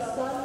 passar